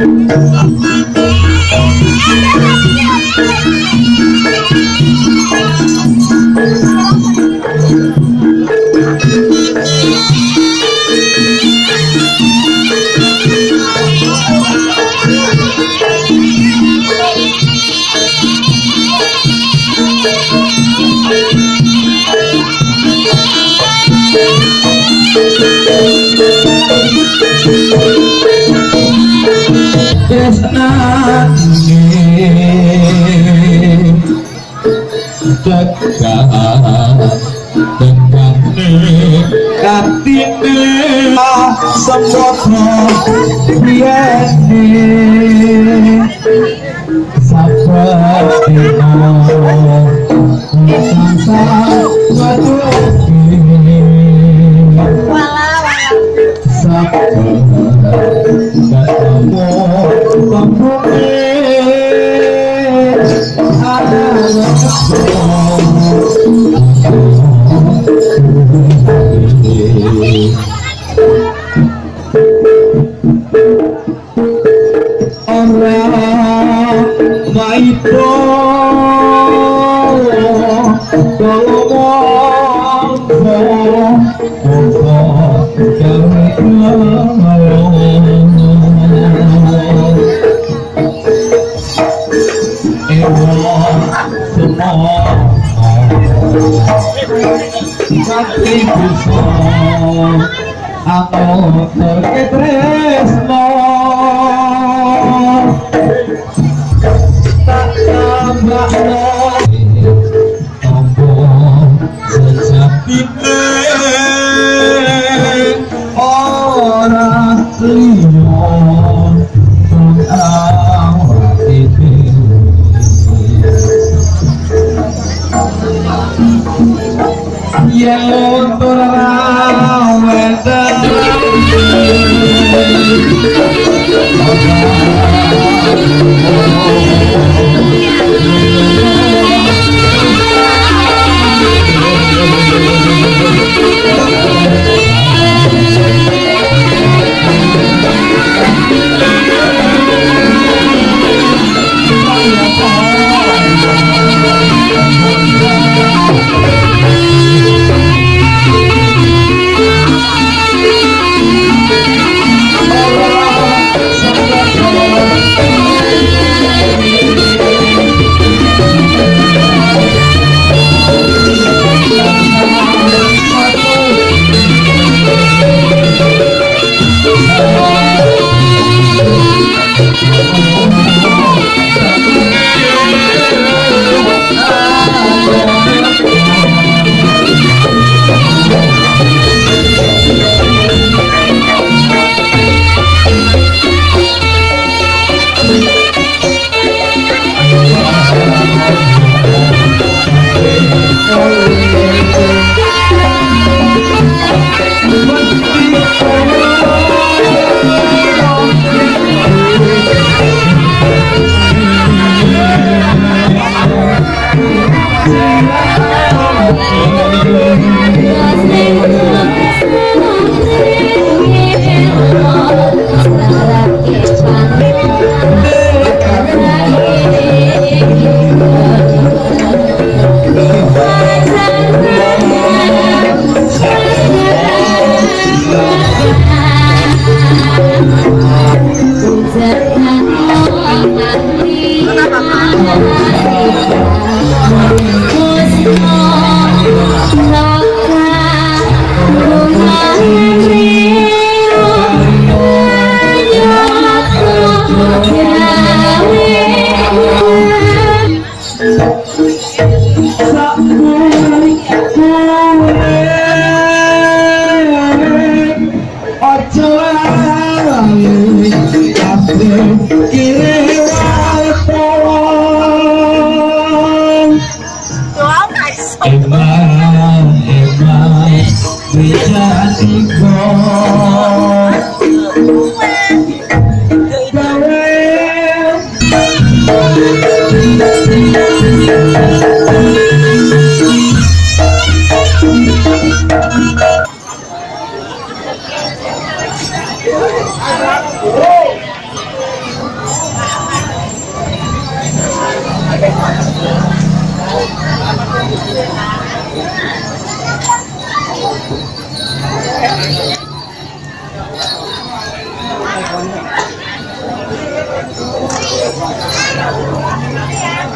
Thank you. Kati-kati Kati-kati Kati-kati Vamos Nossa.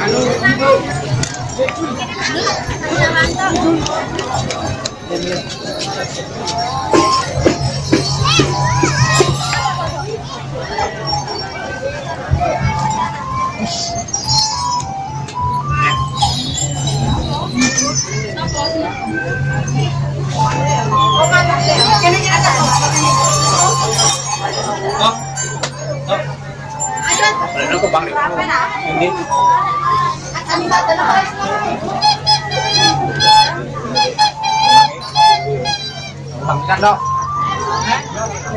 Anu, ibu. Thank you. Nó có băng được không? Đi. Bằng cắt đó.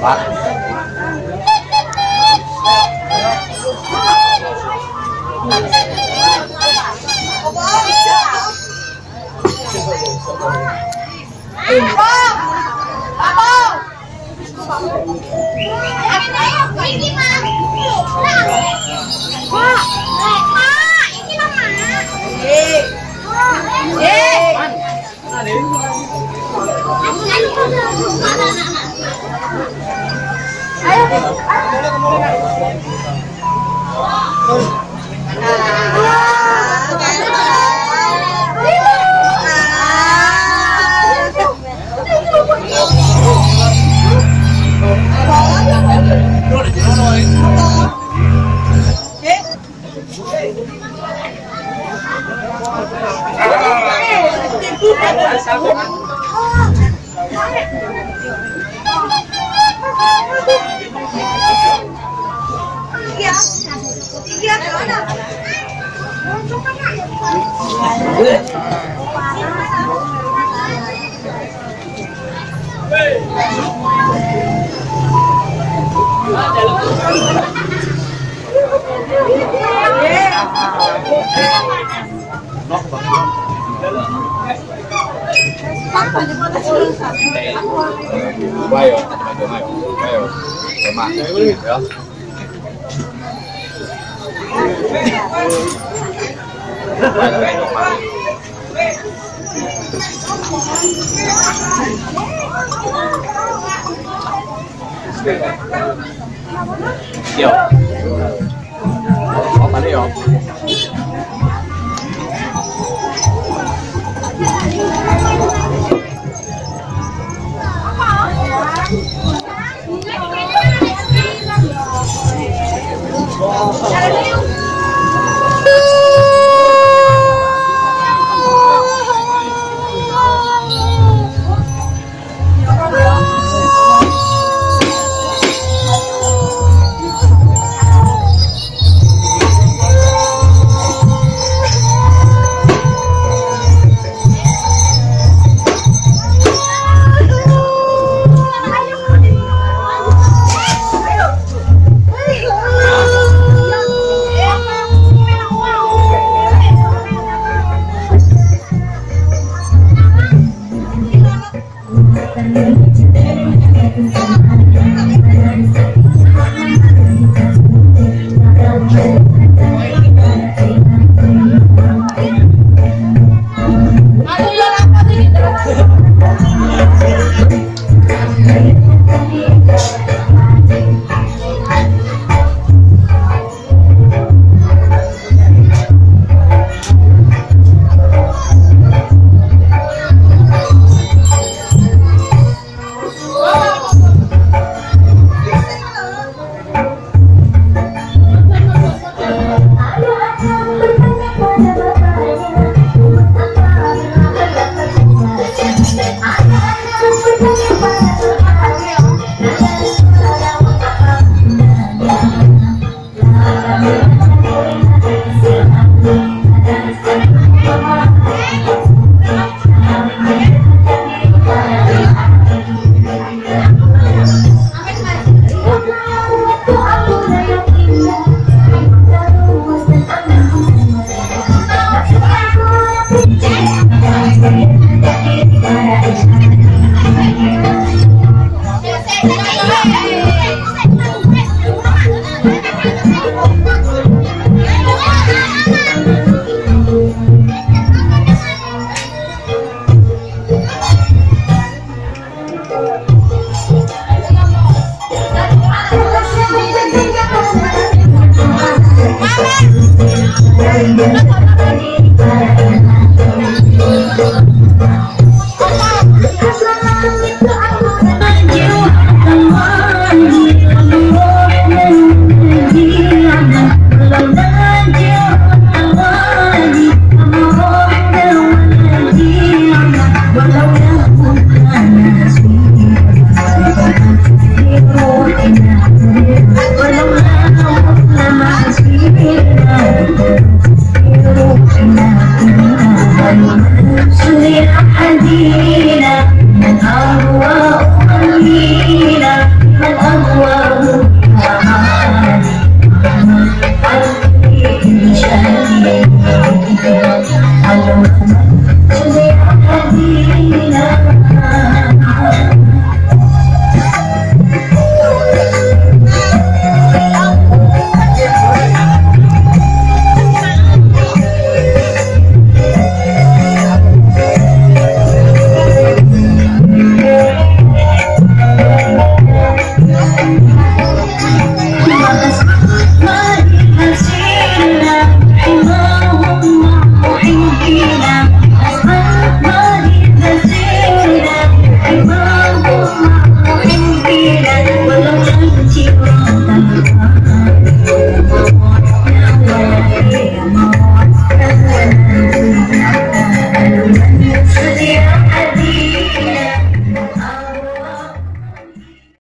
Bắt. Ayo, ayo, quay rồi, quay rồi. Quay mặt. Được. Quay rồi, Có phải đi không?